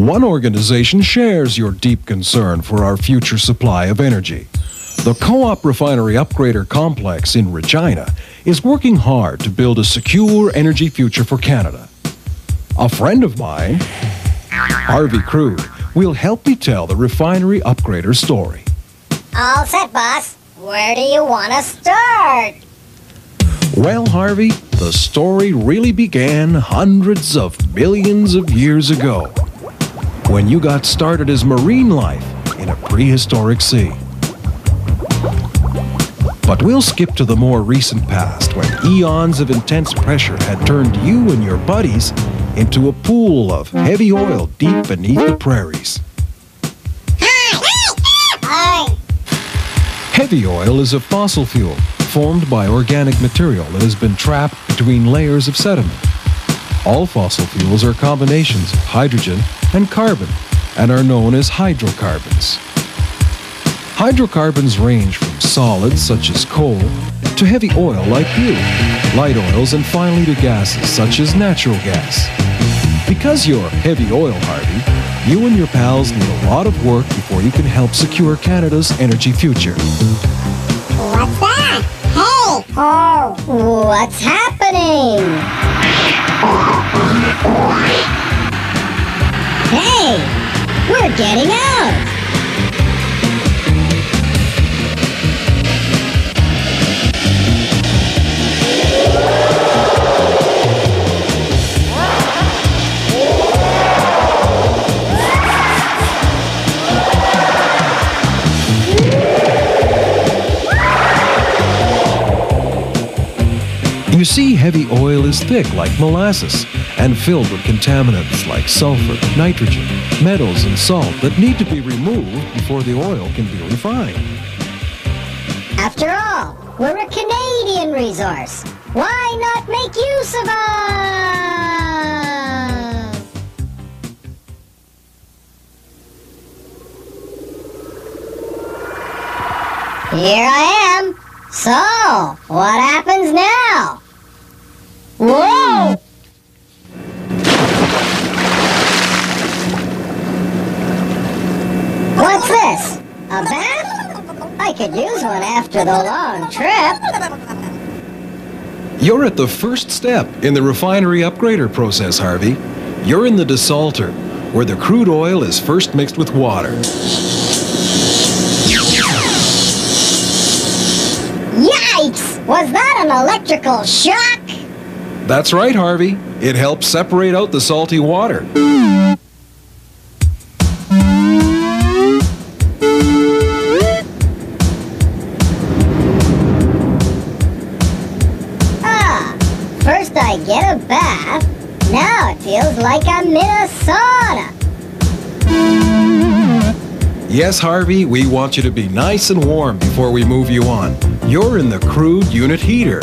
One organization shares your deep concern for our future supply of energy. The Co op Refinery Upgrader Complex in Regina is working hard to build a secure energy future for Canada. A friend of mine, Harvey Crude, will help me tell the refinery upgrader story. All set, boss. Where do you want to start? Well, Harvey, the story really began hundreds of millions of years ago when you got started as marine life in a prehistoric sea. But we'll skip to the more recent past when eons of intense pressure had turned you and your buddies into a pool of heavy oil deep beneath the prairies. Heavy oil is a fossil fuel formed by organic material that has been trapped between layers of sediment. All fossil fuels are combinations of hydrogen and carbon and are known as hydrocarbons. Hydrocarbons range from solids such as coal to heavy oil like fuel, light oils, and finally to gases such as natural gas. Because you're heavy oil, Harvey, you and your pals need a lot of work before you can help secure Canada's energy future. What's that? Hey! Oh, what's happening? Hey! We're getting out! You see, heavy oil is thick like molasses and filled with contaminants like sulfur, nitrogen, metals, and salt that need to be removed before the oil can be refined. After all, we're a Canadian resource. Why not make use of us? Here I am. So, what happens now? Whoa! What's this? A bath? I could use one after the long trip. You're at the first step in the refinery upgrader process, Harvey. You're in the desalter, where the crude oil is first mixed with water. Yikes! Was that an electrical shock? That's right, Harvey. It helps separate out the salty water. Ah, first I get a bath. Now it feels like I'm in a sauna. Yes, Harvey, we want you to be nice and warm before we move you on. You're in the crude unit heater.